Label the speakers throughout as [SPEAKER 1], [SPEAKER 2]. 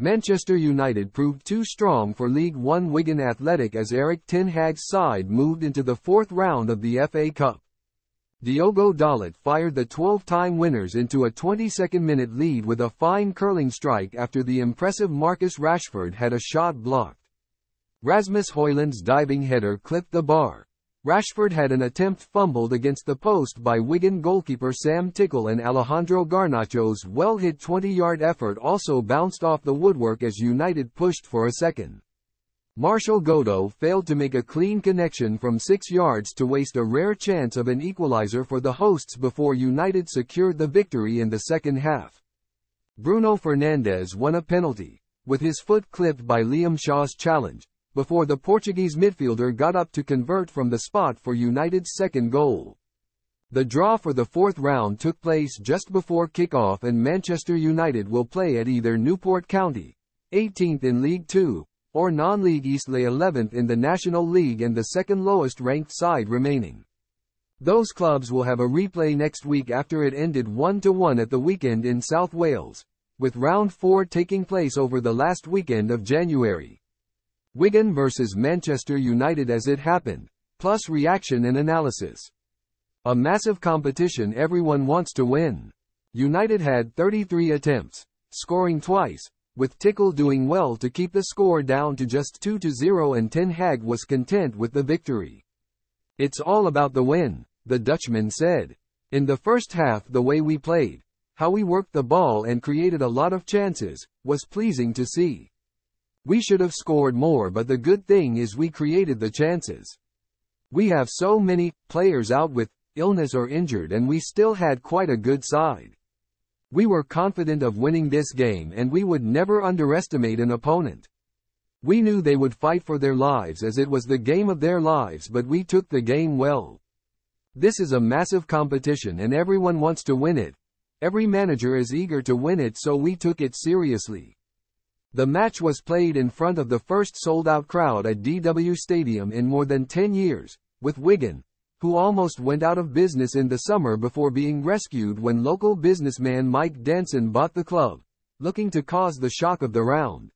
[SPEAKER 1] Manchester United proved too strong for League One Wigan Athletic as Erik Ten Hag's side moved into the fourth round of the FA Cup. Diogo Dalot fired the 12-time winners into a 22nd-minute lead with a fine curling strike after the impressive Marcus Rashford had a shot blocked. Rasmus Hojlund's diving header clipped the bar. Rashford had an attempt fumbled against the post by Wigan goalkeeper Sam Tickle and Alejandro Garnacho's well-hit 20-yard effort also bounced off the woodwork as United pushed for a second. Martial Godo failed to make a clean connection from six yards to waste a rare chance of an equalizer for the hosts before United secured the victory in the second half. Bruno Fernandes won a penalty, with his foot clipped by Liam Shaw's challenge, before the Portuguese midfielder got up to convert from the spot for United's second goal. The draw for the fourth round took place just before kick-off and Manchester United will play at either Newport County, 18th in League Two, or non-league Eastleigh 11th in the National League and the second lowest ranked side remaining. Those clubs will have a replay next week after it ended 1-1 at the weekend in South Wales, with round 4 taking place over the last weekend of January. Wigan vs Manchester United as it happened, plus reaction and analysis. A massive competition everyone wants to win. United had 33 attempts, scoring twice, with Tickle doing well to keep the score down to just 2-0 and Ten Hag was content with the victory. It's all about the win, the Dutchman said. In the first half the way we played, how we worked the ball and created a lot of chances, was pleasing to see. We should have scored more but the good thing is we created the chances. We have so many players out with illness or injured and we still had quite a good side. We were confident of winning this game and we would never underestimate an opponent. We knew they would fight for their lives as it was the game of their lives but we took the game well. This is a massive competition and everyone wants to win it. Every manager is eager to win it so we took it seriously. The match was played in front of the first sold-out crowd at DW Stadium in more than 10 years, with Wigan, who almost went out of business in the summer before being rescued when local businessman Mike Danson bought the club, looking to cause the shock of the round.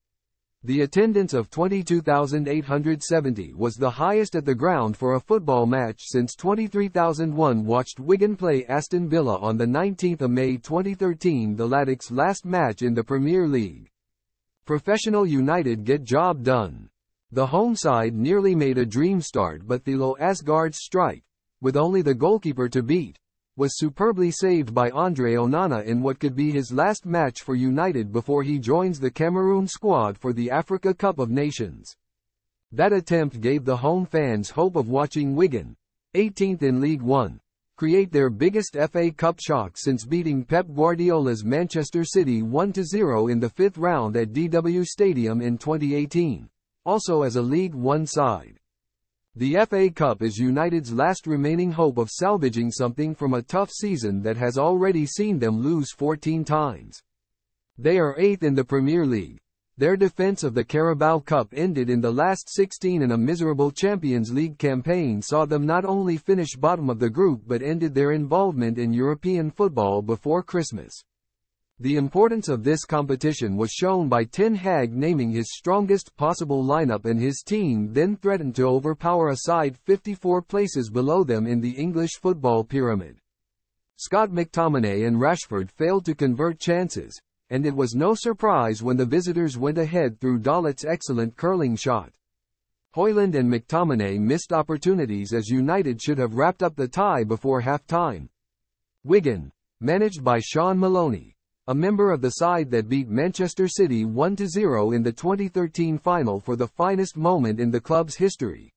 [SPEAKER 1] The attendance of 22,870 was the highest at the ground for a football match since 23,001 watched Wigan play Aston Villa on the 19th of May 2013 the Latics' last match in the Premier League. Professional United get job done. The home side nearly made a dream start but Thelo Aasgaard's strike, with only the goalkeeper to beat, was superbly saved by Andre Onana in what could be his last match for United before he joins the Cameroon squad for the Africa Cup of Nations. That attempt gave the home fans hope of watching Wigan, 18th in League One, create their biggest FA Cup shock since beating Pep Guardiola's Manchester City 1-0 in the fifth round at DW Stadium in 2018, also as a League One side. The FA Cup is United's last remaining hope of salvaging something from a tough season that has already seen them lose 14 times. They are eighth in the Premier League, their defense of the Carabao Cup ended in the last 16 and a miserable Champions League campaign saw them not only finish bottom of the group but ended their involvement in European football before Christmas. The importance of this competition was shown by Ten Hag naming his strongest possible lineup and his team then threatened to overpower a side 54 places below them in the English football pyramid. Scott McTominay and Rashford failed to convert chances, and it was no surprise when the visitors went ahead through Dalot's excellent curling shot. Hojlund and McTominay missed opportunities as United should have wrapped up the tie before half-time. Wigan, managed by Shaun Maloney, a member of the side that beat Manchester City 1-0 in the 2013 final for the finest moment in the club's history,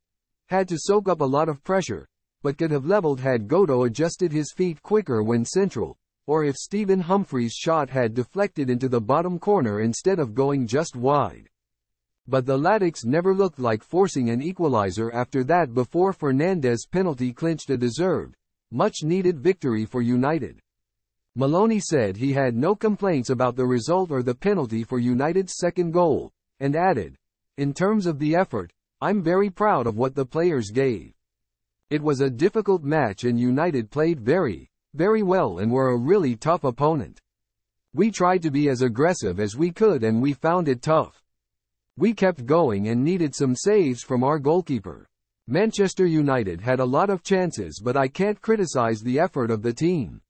[SPEAKER 1] had to soak up a lot of pressure, but could have leveled had Godo adjusted his feet quicker when central, or if Stephen Humphrys' shot had deflected into the bottom corner instead of going just wide. But the Latics never looked like forcing an equalizer after that before Fernandes' penalty clinched a deserved, much-needed victory for United. Maloney said he had no complaints about the result or the penalty for United's second goal, and added, In terms of the effort, I'm very proud of what the players gave. It was a difficult match and United played very, very well and were a really tough opponent. We tried to be as aggressive as we could and we found it tough. We kept going and needed some saves from our goalkeeper. Manchester United had a lot of chances but I can't criticize the effort of the team.